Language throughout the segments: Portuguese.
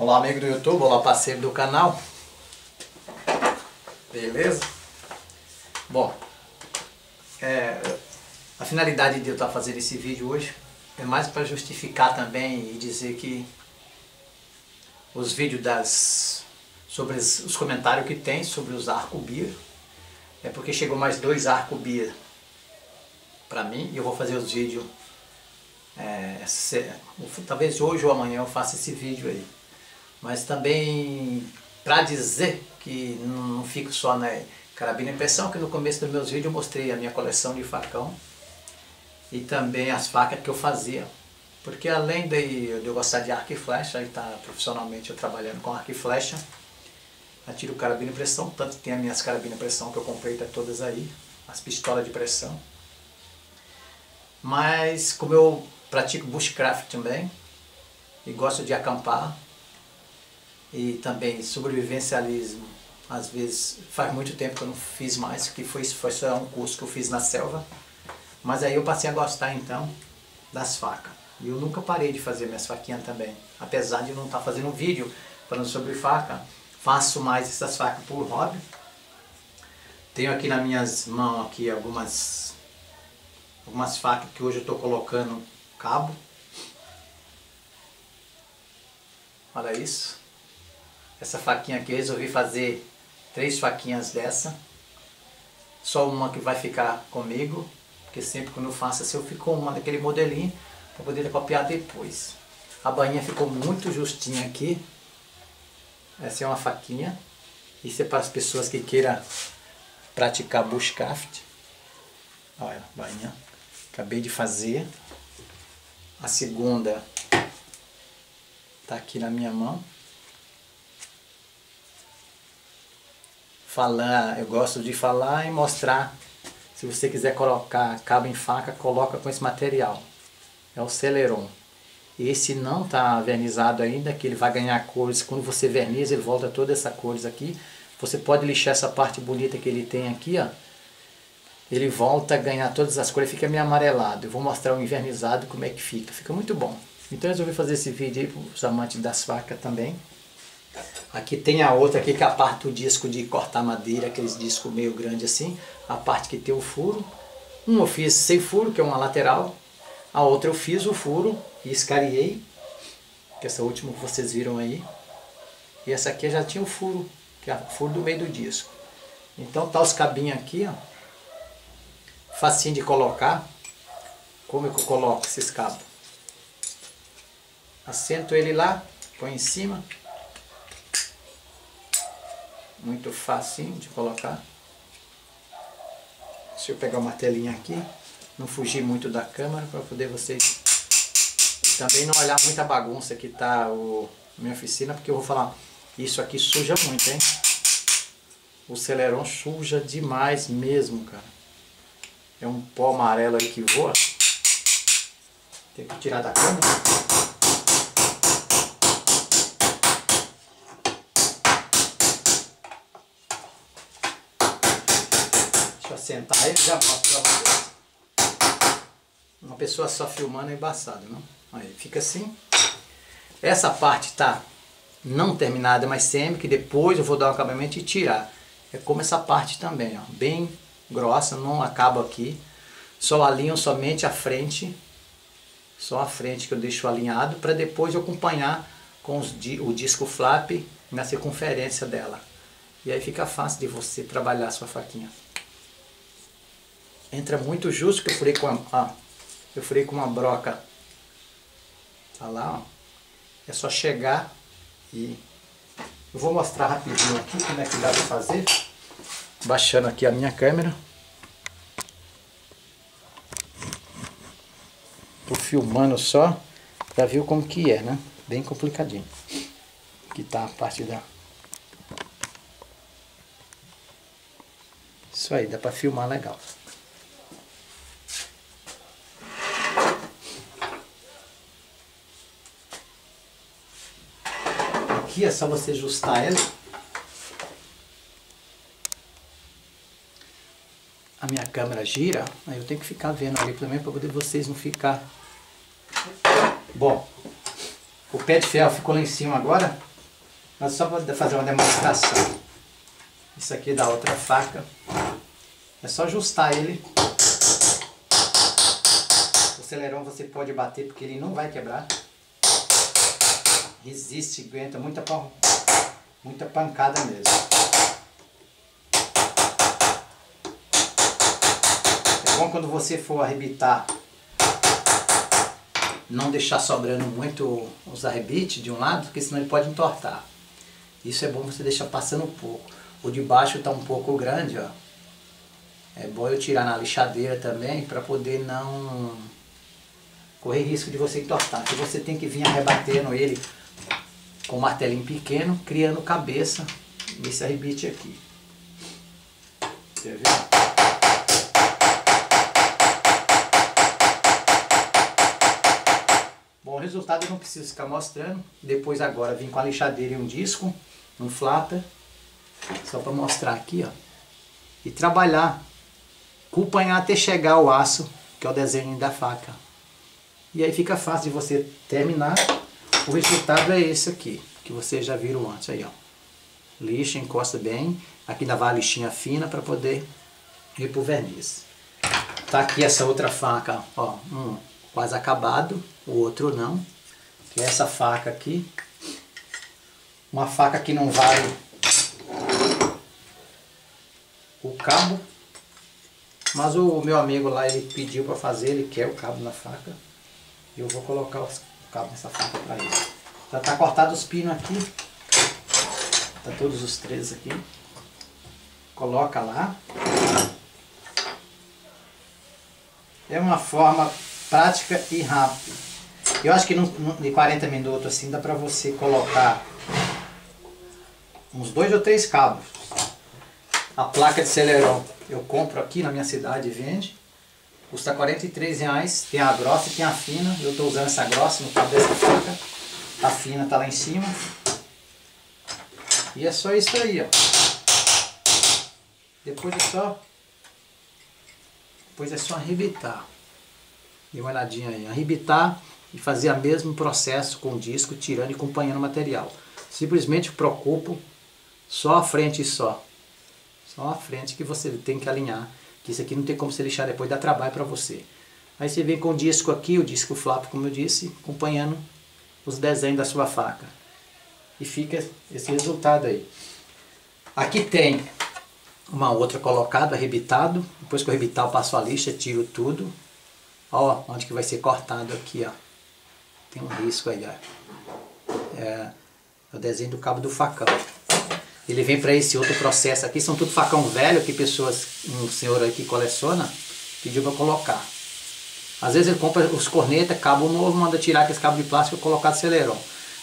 Olá amigo do YouTube, olá parceiro do canal Beleza? Bom é, A finalidade de eu estar fazendo esse vídeo hoje É mais para justificar também e dizer que Os vídeos das Sobre os comentários que tem sobre os arco-bia É porque chegou mais dois arco-bia Para mim e eu vou fazer os vídeos é, se, talvez hoje ou amanhã eu faça esse vídeo aí mas também para dizer que não fico só na carabina impressão, que no começo dos meus vídeos eu mostrei a minha coleção de facão e também as facas que eu fazia. Porque além de, de eu gostar de arco e flecha, e tá profissionalmente eu trabalhando com arco e flecha, atiro carabina pressão, tanto tem as minhas carabinas pressão que eu comprei, tá todas aí, as pistolas de pressão. Mas como eu pratico bushcraft também, e gosto de acampar, e também sobrevivencialismo. Às vezes faz muito tempo que eu não fiz mais, que foi, foi só um curso que eu fiz na selva. Mas aí eu passei a gostar então das facas. E eu nunca parei de fazer minhas faquinhas também. Apesar de não estar tá fazendo um vídeo falando sobre faca, faço mais essas facas por hobby. Tenho aqui nas minhas mãos aqui algumas, algumas facas que hoje eu estou colocando cabo. Olha isso. Essa faquinha aqui eu resolvi fazer três faquinhas dessa. Só uma que vai ficar comigo, porque sempre quando eu faço assim eu fico uma daquele modelinho para poder copiar depois. A bainha ficou muito justinha aqui. Essa é uma faquinha. Isso é para as pessoas que queiram praticar bushcraft. Olha, bainha. Acabei de fazer. A segunda está aqui na minha mão. Falar, eu gosto de falar e mostrar. Se você quiser colocar cabo em faca, coloca com esse material. É o Celeron. Esse não está vernizado ainda, que ele vai ganhar cores. Quando você verniza, ele volta toda essa cores aqui. Você pode lixar essa parte bonita que ele tem aqui, ó. Ele volta a ganhar todas as cores, fica meio amarelado. Eu vou mostrar o invernizado como é que fica. Fica muito bom. Então eu resolvi fazer esse vídeo aí para os amantes das facas também. Aqui tem a outra aqui que é a parte do disco de cortar madeira, aqueles discos meio grande assim. A parte que tem o furo. Um eu fiz sem furo, que é uma lateral. A outra eu fiz o furo e escariei. Que essa última que vocês viram aí. E essa aqui já tinha o furo, que é o furo do meio do disco. Então tá os cabinhos aqui, ó. Facinho de colocar. Como é eu coloco esses cabos? Assento ele lá, põe em cima muito facinho de colocar. Deixa eu pegar o martelinho aqui, não fugir muito da câmera para poder vocês também não olhar muita bagunça que tá o minha oficina, porque eu vou falar, isso aqui suja muito, hein? O Celeron suja demais mesmo, cara. É um pó amarelo aí que voa. Tem que tirar da câmera. Sentar ele já mostro pra vocês. Uma pessoa só filmando é embaçado, não? Aí fica assim. Essa parte tá não terminada, mas sempre que depois eu vou dar um acabamento e tirar. É como essa parte também, ó, bem grossa, não acaba aqui. Só alinho somente a frente, só a frente que eu deixo alinhado, para depois eu acompanhar com os, o disco flap na circunferência dela. E aí fica fácil de você trabalhar a sua faquinha entra muito justo que eu furei com a, ó, eu furei com uma broca. Tá lá, ó. É só chegar e eu vou mostrar rapidinho aqui como é que dá para fazer. Baixando aqui a minha câmera. Tô filmando só, já viu como que é, né? Bem complicadinho. Aqui tá a parte da Isso aí, dá para filmar legal. Aqui é só você ajustar ela. A minha câmera gira, aí eu tenho que ficar vendo ali também para poder vocês não ficar... Bom, o pé de ferro ficou lá em cima agora. Mas só para fazer uma demonstração. Isso aqui é da outra faca. É só ajustar ele. O acelerão você pode bater porque ele não vai quebrar. Resiste, aguenta muita, muita pancada mesmo. É bom quando você for arrebitar não deixar sobrando muito os arrebites de um lado, porque senão ele pode entortar. Isso é bom você deixar passando um pouco. O de baixo está um pouco grande, ó. É bom eu tirar na lixadeira também para poder não correr risco de você entortar. Que você tem que vir arrebatendo ele com um martelinho pequeno, criando cabeça nesse arrebite aqui. Você vê? Bom, o resultado eu não preciso ficar mostrando. Depois agora vim com a lixadeira e um disco, um flapper. Só para mostrar aqui, ó. E trabalhar, acompanhar até chegar o aço, que é o desenho da faca. E aí fica fácil de você terminar. O resultado é esse aqui, que vocês já viram antes aí, ó. Lixa, encosta bem. Aqui ainda vai a lixinha fina para poder ir pro verniz. Tá aqui essa outra faca, ó, um quase acabado, o outro não. Que é essa faca aqui. Uma faca que não vale o cabo. Mas o meu amigo lá, ele pediu para fazer, ele quer o cabo na faca. Eu vou colocar o cabo nessa faca para ele. Já tá cortado os pinos aqui. Tá todos os três aqui. Coloca lá. É uma forma prática e rápida. Eu acho que no, no, em 40 minutos assim dá para você colocar uns dois ou três cabos a placa de Celeron eu compro aqui na minha cidade e vende. Custa 43 reais. Tem a grossa e tem a fina. Eu estou usando essa grossa no cabo dessa faca. A fina está lá em cima. E é só isso aí, ó. Depois é só... Depois é só arrebitar. Dê uma olhadinha aí. Arrebitar e fazer o mesmo processo com o disco, tirando e acompanhando o material. Simplesmente preocupo só a frente só. Só a frente que você tem que alinhar. Que isso aqui não tem como você lixar depois, dá trabalho para você. Aí você vem com o disco aqui, o disco flap, como eu disse, acompanhando os desenhos da sua faca. E fica esse resultado aí. Aqui tem uma outra colocada, arrebitado. Depois que eu arrebitar, eu passo a lixa, tiro tudo. Ó, onde que vai ser cortado aqui, ó. Tem um risco aí, ó. É, é o desenho do cabo do facão ele vem para esse outro processo aqui, são tudo facão velho que pessoas, um senhor aí que coleciona, pediu para colocar. Às vezes ele compra os cornetas, cabo novo, manda tirar aqueles cabos de plástico e colocar celeron.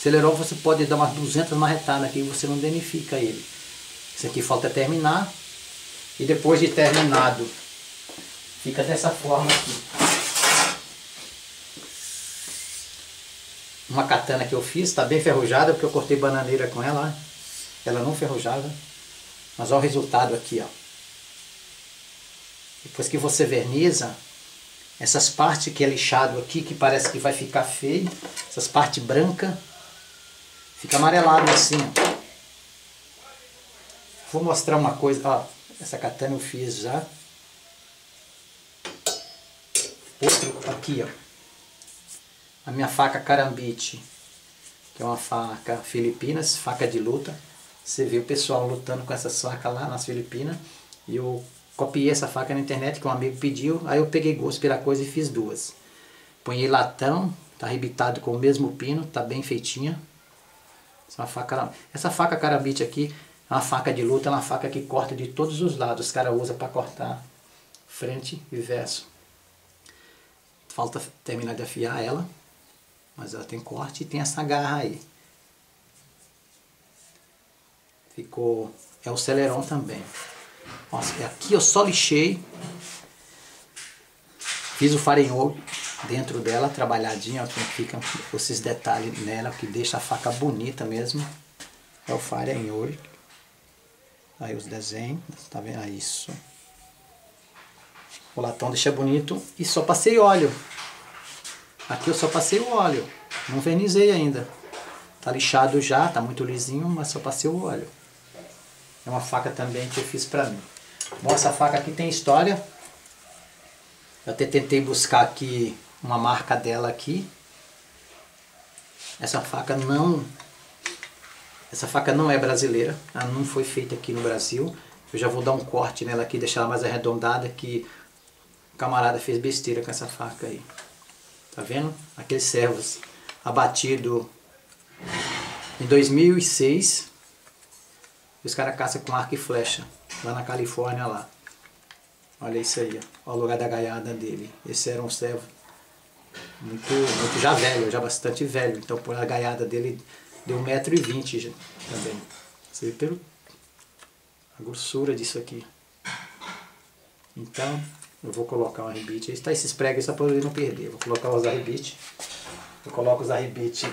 Celeron você pode dar umas 200 marretadas aqui e você não danifica ele. Isso aqui falta terminar. E depois de terminado, fica dessa forma aqui. Uma katana que eu fiz, está bem enferrujada porque eu cortei bananeira com ela. Ela não ferrujava. Mas olha o resultado aqui, ó. Depois que você verniza, essas partes que é lixado aqui, que parece que vai ficar feio, essas partes brancas, fica amarelado assim, ó. Vou mostrar uma coisa, ó, essa katana eu fiz já. Outro aqui, ó. A minha faca carambite, que é uma faca Filipinas, faca de luta. Você vê o pessoal lutando com essa faca lá nas Filipinas. E eu copiei essa faca na internet que um amigo pediu. Aí eu peguei gosto pela coisa e fiz duas. Ponhei latão, tá arrebitado com o mesmo pino, tá bem feitinha. Essa faca, essa faca carabite aqui é uma faca de luta, é uma faca que corta de todos os lados. Os caras usam para cortar frente e verso. Falta terminar de afiar ela, mas ela tem corte e tem essa garra aí. Ficou. É o Celeron também. Nossa, aqui eu só lixei. Fiz o farinhou dentro dela, trabalhadinha, ó, que fica esses detalhes nela, que deixa a faca bonita mesmo. É o farinhou. Aí os desenhos, tá vendo? Aí isso. O latão deixa bonito e só passei óleo. Aqui eu só passei o óleo, não vernizei ainda. Tá lixado já, tá muito lisinho, mas só passei o óleo. É uma faca também que eu fiz pra mim. Bom, essa faca aqui tem história. Eu até tentei buscar aqui uma marca dela aqui. Essa faca não essa faca não é brasileira, ela não foi feita aqui no Brasil. Eu já vou dar um corte nela aqui, deixar ela mais arredondada que o camarada fez besteira com essa faca aí. Tá vendo? Aqueles servos abatido em 2006. Os caras caçam com arco e flecha lá na Califórnia lá. Olha isso aí, ó. Olha o lugar da gaiada dele. Esse era um servo muito, muito já velho, já bastante velho. Então por a gaiada dele deu 1,20m também. Você vê pelo a grossura disso aqui. Então, eu vou colocar um rebite. Está esses pregos só para ele não perder. Vou colocar os rebite. Eu coloco os rebite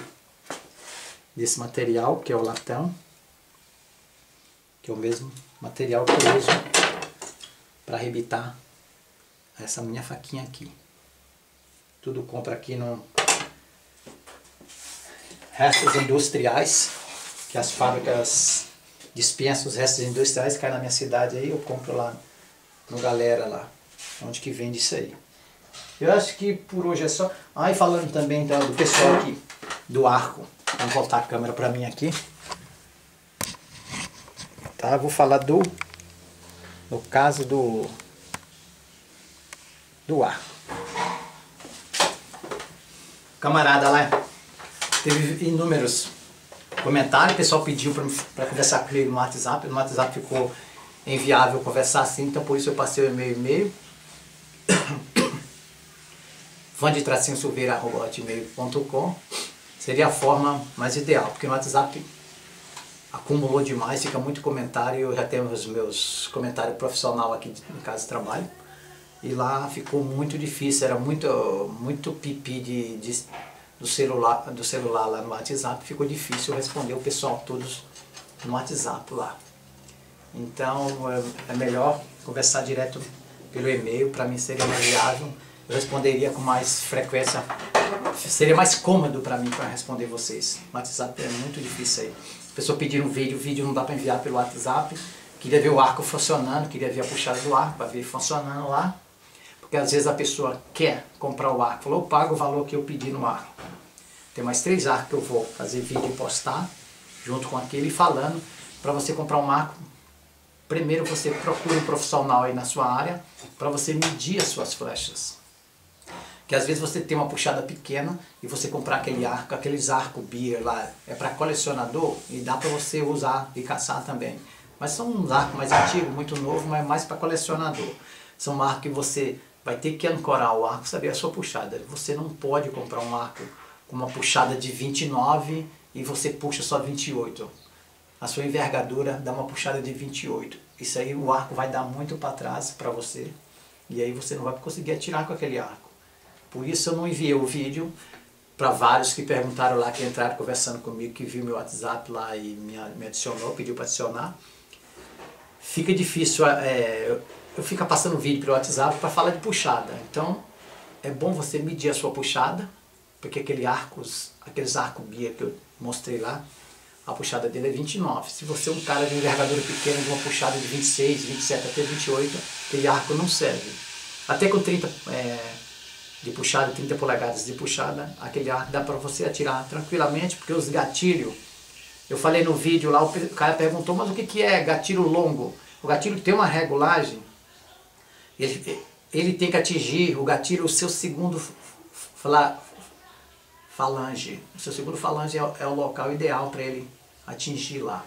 desse material, que é o latão. Que é o mesmo material que eu uso para arrebitar essa minha faquinha aqui. Tudo compra aqui no restos industriais, que as fábricas dispensam os restos industriais, cai na minha cidade aí, eu compro lá no galera lá, onde que vende isso aí. Eu acho que por hoje é só. Ah, e falando também então, do pessoal aqui do arco. Vamos voltar a câmera para mim aqui. Tá, vou falar do no caso do do arco. Camarada lá teve inúmeros comentários, o pessoal pediu para conversar com ele no WhatsApp, no WhatsApp ficou inviável conversar assim, então por isso eu passei o e-mail e-mail. Fã de tracinho silveira.com seria a forma mais ideal, porque no WhatsApp acumulou demais, fica muito comentário, eu já tenho os meus comentários profissional aqui em casa de trabalho, e lá ficou muito difícil, era muito, muito pipi de, de do celular, do celular lá no WhatsApp, ficou difícil responder o pessoal todos no WhatsApp lá. Então é, é melhor conversar direto pelo e-mail, para mim seria mais viável, eu responderia com mais frequência, seria mais cômodo para mim para responder vocês. O WhatsApp é muito difícil aí. Pessoa pedir um vídeo, o vídeo não dá para enviar pelo WhatsApp, queria ver o arco funcionando, queria ver a puxada do arco, para ver funcionando lá. Porque às vezes a pessoa quer comprar o arco, falou, eu pago o valor que eu pedi no arco. Tem mais três arcos que eu vou fazer vídeo e postar, junto com aquele, falando para você comprar um arco. Primeiro você procura um profissional aí na sua área, para você medir as suas flechas. Que às vezes você tem uma puxada pequena e você comprar aquele arco, aqueles arcos beer lá, é para colecionador e dá para você usar e caçar também. Mas são uns arcos mais antigos, muito novo, mas mais para colecionador. São arcos que você vai ter que ancorar o arco, saber a sua puxada. Você não pode comprar um arco com uma puxada de 29 e você puxa só 28. A sua envergadura dá uma puxada de 28. Isso aí o arco vai dar muito para trás para você e aí você não vai conseguir atirar com aquele arco. Por isso eu não enviei o vídeo para vários que perguntaram lá, que entraram conversando comigo, que viu meu WhatsApp lá e me, adicionou, pediu para adicionar. Fica difícil é, eu fico passando vídeo pelo WhatsApp para falar de puxada. Então, é bom você medir a sua puxada, porque aquele arcos, aqueles arcos Bia que eu mostrei lá, a puxada dele é 29. Se você é um cara de envergadura pequena, de uma puxada de 26, 27 até 28, aquele arco não serve. Até com 30 é, de puxada, 30 polegadas de puxada, aquele arco dá para você atirar tranquilamente, porque os gatilhos, eu falei no vídeo lá, o cara perguntou, mas o que, que é gatilho longo? O gatilho tem uma regulagem ele, ele tem que atingir o gatilho, o seu segundo falange. O seu segundo falange é, é o local ideal para ele atingir lá.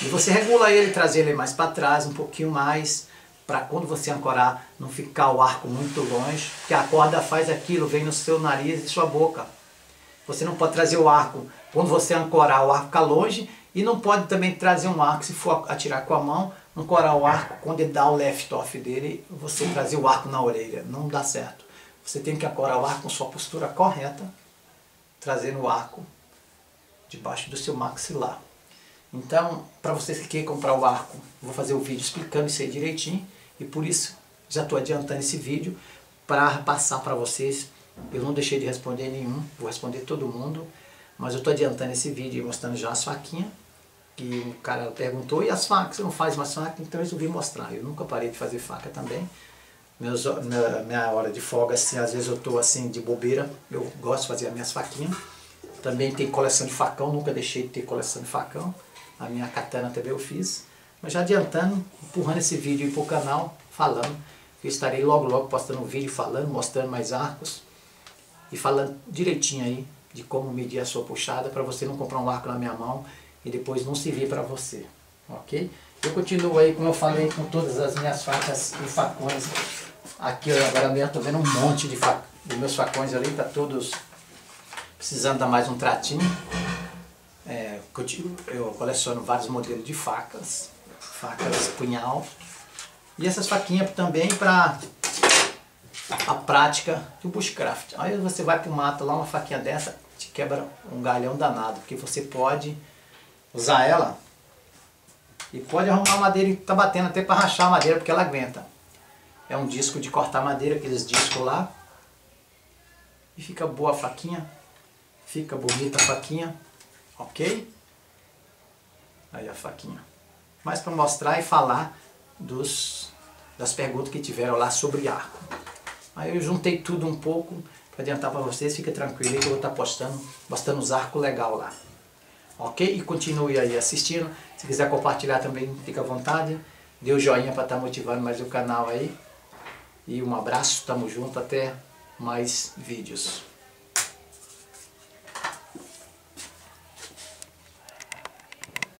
E você regula ele, trazer ele mais para trás, um pouquinho mais, para quando você ancorar não ficar o arco muito longe, porque a corda faz aquilo, vem no seu nariz e sua boca. Você não pode trazer o arco, quando você ancorar o arco ficar longe, e não pode também trazer um arco, se for atirar com a mão, ancorar o arco, quando ele dá o left off dele, você trazer o arco na orelha. Não dá certo. Você tem que ancorar o arco com sua postura correta, trazendo o arco debaixo do seu maxilar. Então, para vocês que querem comprar o arco, vou fazer o vídeo explicando isso aí direitinho. E por isso, já estou adiantando esse vídeo para passar para vocês. Eu não deixei de responder nenhum, vou responder todo mundo. Mas eu estou adiantando esse vídeo mostrando já as faquinhas. Que o cara perguntou, e as facas? Você não faz mais faca? Então eu resolvi mostrar. Eu nunca parei de fazer faca também. Meus, minha, minha hora de folga, assim, às vezes eu estou assim de bobeira. Eu gosto de fazer as minhas faquinhas. Também tem coleção de facão, nunca deixei de ter coleção de facão. A minha katana também eu fiz. Mas já adiantando, empurrando esse vídeo para o canal, falando. Eu estarei logo logo postando um vídeo falando, mostrando mais arcos. E falando direitinho aí de como medir a sua puxada para você não comprar um arco na minha mão e depois não servir para você. Ok? Eu continuo aí, como eu falei, com todas as minhas facas e facões. Aqui agora mesmo estou vendo um monte de fa dos meus facões ali, tá todos precisando dar mais um tratinho. É, eu coleciono vários modelos de facas, facas punhal. E essas faquinhas também para a prática do bushcraft. Aí você vai para o mato lá, uma faquinha dessa te quebra um galhão danado, porque você pode usar ela e pode arrumar madeira e tá batendo até para rachar a madeira, porque ela aguenta. É um disco de cortar madeira, aqueles discos lá. E fica boa a faquinha. Fica bonita a faquinha, ok? Aí a faquinha. Mas para mostrar e falar dos, das perguntas que tiveram lá sobre arco. Aí eu juntei tudo um pouco para adiantar para vocês, fica tranquilo que eu vou estar tá postando, postando os arcos legal lá. Ok? E continue aí assistindo. Se quiser compartilhar também, fica à vontade. Dê o um joinha para estar tá motivando mais o canal aí. E um abraço, tamo junto, até mais vídeos.